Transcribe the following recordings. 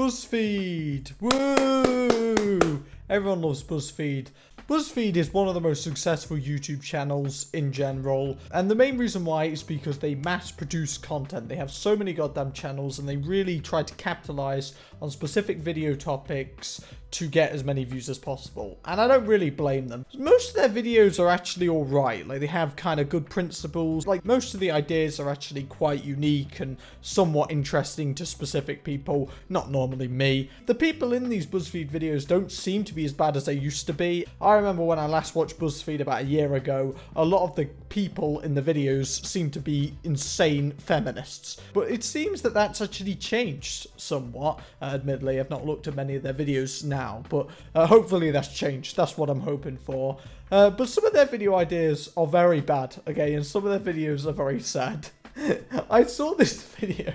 BuzzFeed. Woo! Everyone loves BuzzFeed. BuzzFeed is one of the most successful YouTube channels in general, and the main reason why is because they mass produce content. They have so many goddamn channels and they really try to capitalize on specific video topics to get as many views as possible. And I don't really blame them. Most of their videos are actually alright. Like they have kind of good principles. Like most of the ideas are actually quite unique and somewhat interesting to specific people, not normally me. The people in these BuzzFeed videos don't seem to be as bad as they used to be. I remember when I last watched BuzzFeed about a year ago, a lot of the people in the videos seem to be insane feminists. But it seems that that's actually changed somewhat. Uh, admittedly, I've not looked at many of their videos now now, but uh, hopefully that's changed. That's what I'm hoping for. Uh, but some of their video ideas are very bad, okay, and some of their videos are very sad. I saw this video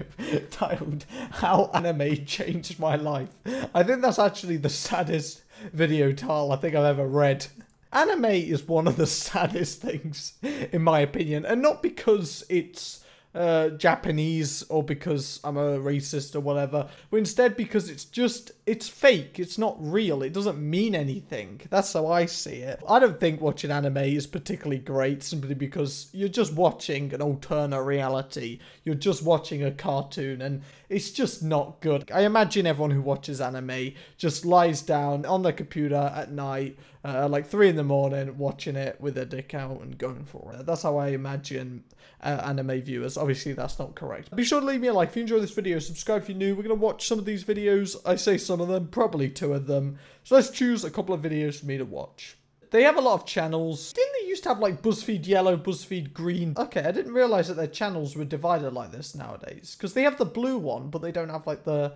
titled How Anime Changed My Life. I think that's actually the saddest video title I think I've ever read. Anime is one of the saddest things, in my opinion, and not because it's uh, Japanese or because I'm a racist or whatever, but instead because it's just, it's fake. It's not real. It doesn't mean anything. That's how I see it. I don't think watching anime is particularly great simply because you're just watching an alternate reality. You're just watching a cartoon and it's just not good. I imagine everyone who watches anime just lies down on their computer at night, uh, like three in the morning, watching it with their dick out and going for it. That's how I imagine uh, anime viewers. Obviously, that's not correct. Be sure to leave me a like if you enjoyed this video. Subscribe if you're new. We're going to watch some of these videos. I say some of them, probably two of them. So let's choose a couple of videos for me to watch. They have a lot of channels. Didn't they used to have like BuzzFeed Yellow, BuzzFeed Green? Okay, I didn't realize that their channels were divided like this nowadays. Because they have the blue one, but they don't have like the,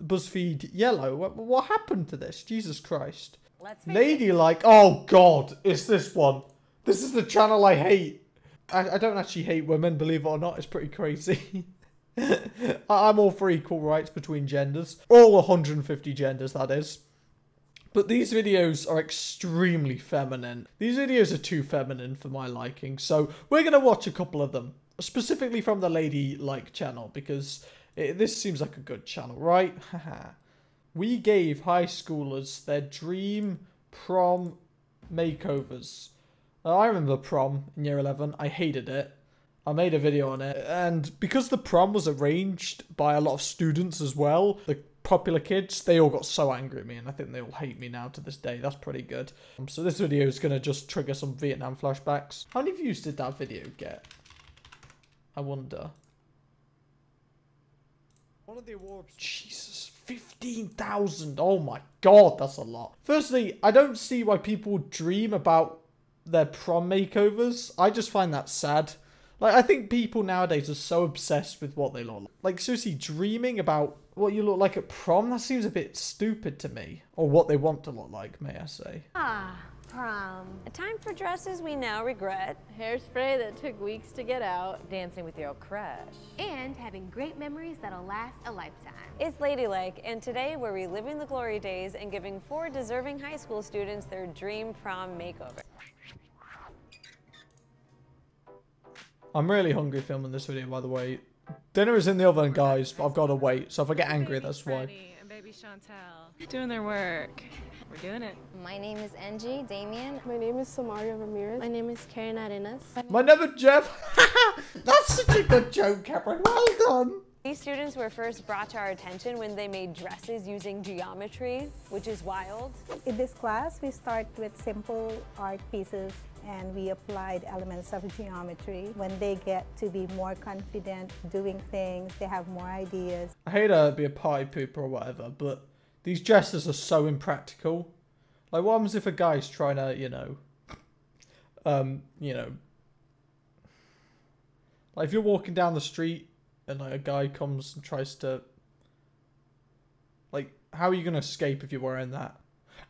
BuzzFeed Yellow. What, what, happened to this? Jesus Christ. Ladylike. Oh God, it's this one. This is the channel I hate. I, I don't actually hate women, believe it or not. It's pretty crazy. I'm all for equal rights between genders. All 150 genders, that is. But these videos are extremely feminine. These videos are too feminine for my liking, so we're going to watch a couple of them. Specifically from the Lady Like channel, because it, this seems like a good channel, right? we gave high schoolers their dream prom makeovers. I remember prom in year 11. I hated it. I made a video on it. And because the prom was arranged by a lot of students as well, the popular kids, they all got so angry at me, and I think they all hate me now to this day. That's pretty good. Um, so this video is going to just trigger some Vietnam flashbacks. How many views did that video get? I wonder. One of the awards. Jesus, 15,000. Oh my god, that's a lot. Firstly, I don't see why people dream about their prom makeovers. I just find that sad. Like, I think people nowadays are so obsessed with what they look like. Like, seriously, dreaming about what you look like at prom? That seems a bit stupid to me. Or what they want to look like, may I say. Ah, prom. A time for dresses we now regret. Hairspray that took weeks to get out. Dancing with your crush. And having great memories that'll last a lifetime. It's Ladylike, and today we're reliving the glory days and giving four deserving high school students their dream prom makeover. I'm really hungry filming this video, by the way. Dinner is in the oven, guys, but I've got to wait. So if I get angry, that's why. And baby Chantel doing their work. We're doing it. My name is Angie Damien. My name is Samaria Ramirez. My name is Karen Arenas. My name is Jeff. That's such a good joke, Cameron. Well done. These students were first brought to our attention when they made dresses using geometry, which is wild. In this class, we start with simple art pieces and we applied elements of geometry. When they get to be more confident doing things, they have more ideas. I hate to be a party pooper or whatever, but these dresses are so impractical. Like, what happens if a guy's trying to, you know, um, you know, like if you're walking down the street and like a guy comes and tries to, like, how are you gonna escape if you're wearing that?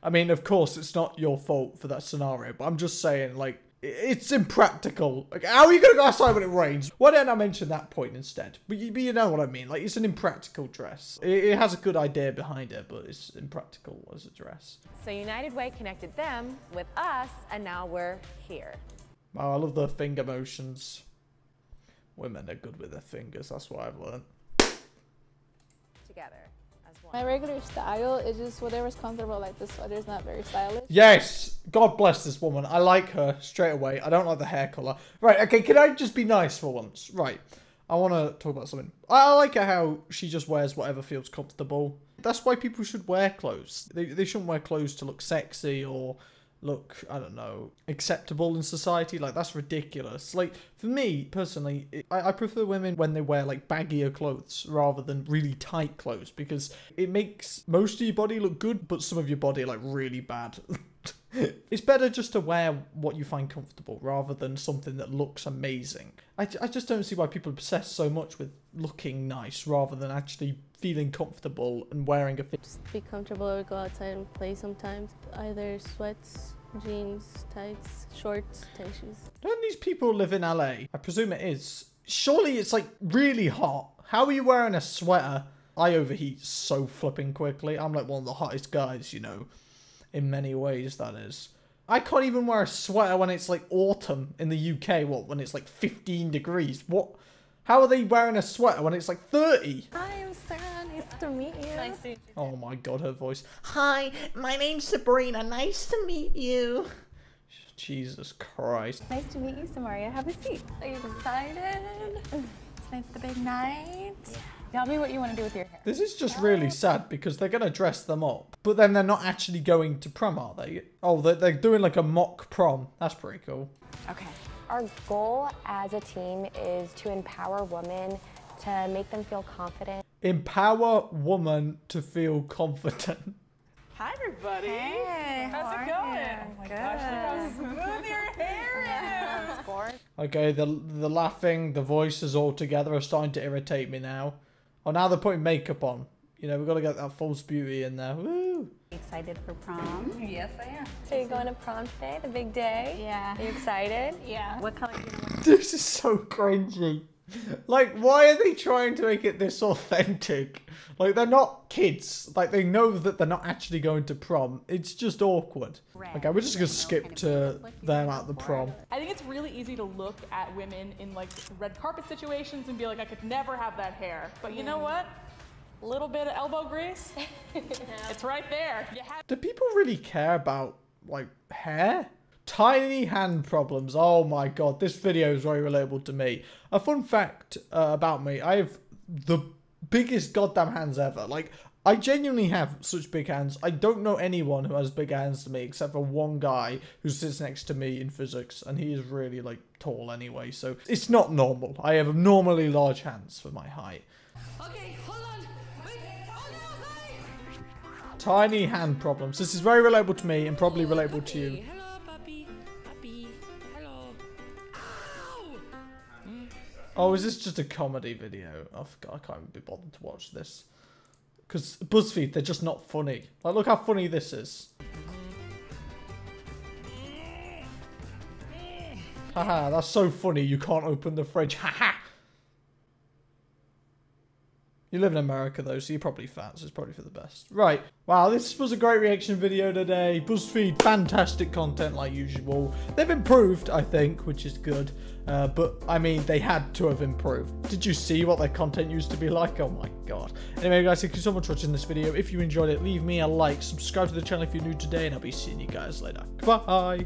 I mean, of course, it's not your fault for that scenario, but I'm just saying, like, it's impractical. Like, how are you going to go outside when it rains? Why don't I mention that point instead? But you, but you know what I mean. Like, it's an impractical dress. It, it, has a good idea behind it, but it's impractical as a dress. So United Way connected them with us, and now we're here. Oh, I love the finger motions. Women are good with their fingers. That's what I've learned. Together as My regular style is just whatever's comfortable, like this sweater's not very stylish. Yes, God bless this woman. I like her straight away. I don't like the hair color. Right, okay, can I just be nice for once? Right, I want to talk about something. I like how she just wears whatever feels comfortable. That's why people should wear clothes. They, they shouldn't wear clothes to look sexy or look, I don't know, acceptable in society. Like, that's ridiculous. Like, for me, personally, it, I, I prefer women when they wear, like, baggier clothes rather than really tight clothes because it makes most of your body look good, but some of your body, like, really bad. it's better just to wear what you find comfortable rather than something that looks amazing. I, I just don't see why people obsess so much with looking nice rather than actually feeling comfortable and wearing a fit. Just be comfortable or go outside and play sometimes. Either sweats, jeans, tights, shorts, tennis shoes. Don't these people live in LA? I presume it is. Surely it's like really hot. How are you wearing a sweater? I overheat so flipping quickly. I'm like one of the hottest guys, you know, in many ways, that is. I can't even wear a sweater when it's like autumn in the UK. What, when it's like 15 degrees? What? How are they wearing a sweater when it's like 30? Hi, I'm Sarah. Nice to meet you. Nice to meet you. Oh my god, her voice. Hi, my name's Sabrina. Nice to meet you. Jesus Christ. Nice to meet you, Samaria. Have a seat. Are you excited? Tonight's the big night. Tell me what you want to do with your hair. This is just really sad because they're going to dress them up. But then they're not actually going to prom, are they? Oh, they're, they're doing like a mock prom. That's pretty cool. Okay. Our goal as a team is to empower women to make them feel confident. Empower women to feel confident. Hi, everybody. Hey, How's how it going? you? Oh my gosh, look how smooth your hair is. Okay, the the laughing, the voices all together are starting to irritate me now. Oh, now they're putting makeup on. You know, we've got to get that false beauty in there. Woo! Excited for prom? Yes, I am. So you're going to prom today, the big day? Yeah. Are you excited? Yeah. What color do you want? This is so cringy. Like, why are they trying to make it this authentic? Like, they're not kids. Like, they know that they're not actually going to prom. It's just awkward. Okay, we're just gonna skip to them at the prom. I think it's really easy to look at women in like red carpet situations and be like, I could never have that hair. But you know what? A little bit of elbow grease, it's right there. You have Do people really care about, like, hair? Tiny hand problems. Oh my god, this video is very relatable to me. A fun fact uh, about me, I have the biggest goddamn hands ever. Like, I genuinely have such big hands. I don't know anyone who has big hands to me except for one guy who sits next to me in physics, and he is really, like, tall anyway, so it's not normal. I have abnormally large hands for my height. Okay, hold on. Tiny hand problems. This is very relatable to me and probably relatable to you. Oh, is this just a comedy video? Oh, God, I can't even be bothered to watch this. Because BuzzFeed, they're just not funny. Like, look how funny this is. Haha, that's so funny you can't open the fridge. Haha! You live in America though, so you're probably fat, so it's probably for the best. Right. Wow, this was a great reaction video today. BuzzFeed, fantastic content like usual. They've improved, I think, which is good. Uh, but, I mean, they had to have improved. Did you see what their content used to be like? Oh my god. Anyway, guys, thank you so much for watching this video. If you enjoyed it, leave me a like, subscribe to the channel if you're new today, and I'll be seeing you guys later. Goodbye!